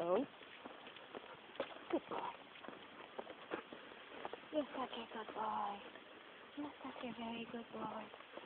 Slow. Good boy. You're such a good boy. You're such a very good boy.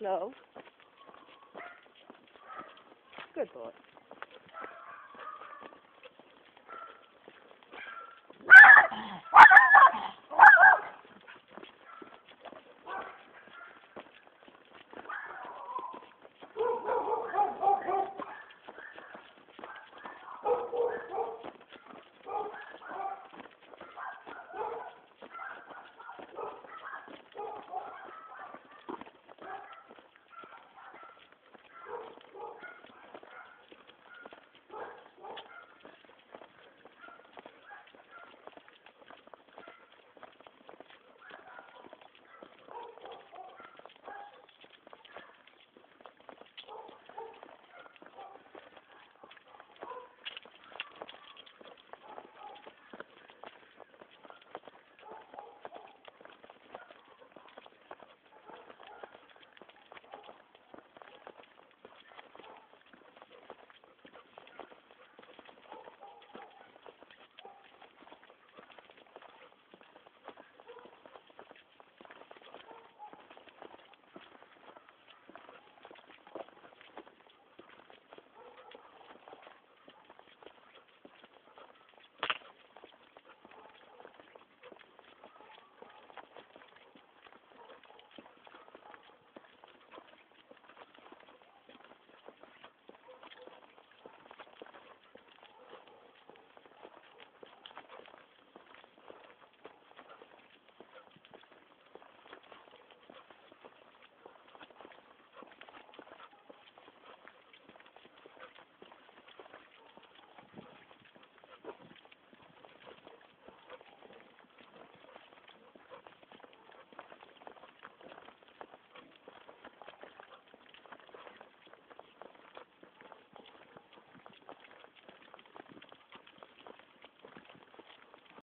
Slow. Good boy.